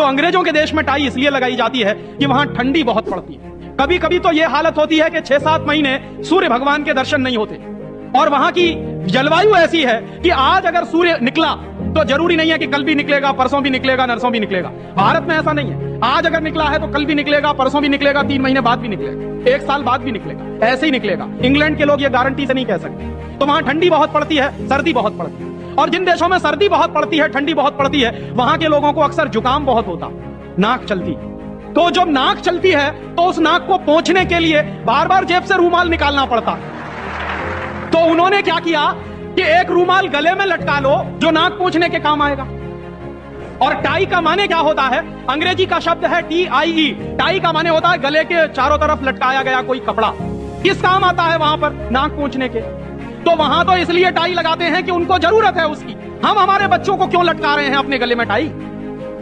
तो अंग्रेज़ों के देश में टाई इसलिए लगाई जाती है कि वहाँ ठंडी बहुत पड़ती है। कभी कभी तो यह हालत होती है कि छह सात महीने सूर्य भगवान के दर्शन नहीं होते। और वहाँ की जलवायु ऐसी है कि आज अगर सूर्य निकला तो ज़रूरी नहीं है कि कल भी निकलेगा, परसों भी निकलेगा, नरसों भी निकलेगा। भारत में ऐसा नहीं है। आज अगर निकला है तो कल भी निकलेगा, परसों भी निकलेगा, तीन महीने बाद भी निकलेगा। एक साल बाद भी निकलेगा। ऐसे ही निकलेगा। इंग्लैंड के लोग ये गारंटी से नहीं कह सकते। तो वहाँ ठंडी बहुत पड़ती है, सर्दी बहुत पड़ती है। और जिन देशों में सर्दी बहुत पड़ती है, ठंडी बहुत पड़ती है, वहाँ के लोगों को अक्सर जुकाम बहुत होता। नाक चलती। तो जब नाक चलती है तो उस नाक को पहुँचने के लिए बार बार जेब से रूमाल निकालना पड़ता। तो उन्होंने क्या किया कि एक रूमाल गले में लटका लो, जो नाक पहुँचने के काम आएगा। और टाई का माने क्या होता है? अंग्रेज़ी का शब्द है टी आई ई। टाई का माने होता है गले के चारों तरफ़ लटकाया गया कोई कपड़ा। किस काम आता है वहाँ पर? नाक पहुँचने के। तो वहाँ तो इसलिए टाई लगाते हैं कि उनको ज़रूरत है उसकी। हम हमारे बच्चों को क्यों लटका रहे हैं अपने गले में टाई?